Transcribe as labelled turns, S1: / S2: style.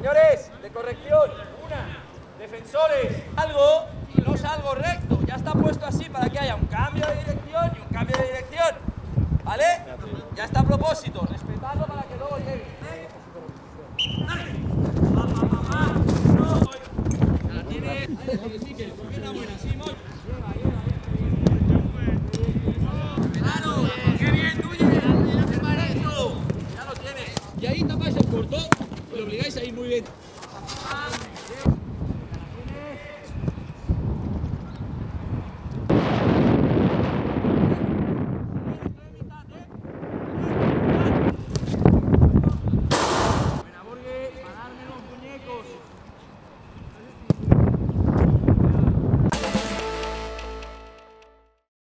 S1: Señores, de corrección, una. Defensores, algo y no salgo recto. Ya está puesto así para que haya un cambio de dirección y un cambio de dirección. ¿Vale? Ya está a propósito. Respetadlo para que luego llegue. ¡Qué bien, ¡Ya lo tienes! Y ahí tapáis el corto obligáis ahí muy bien.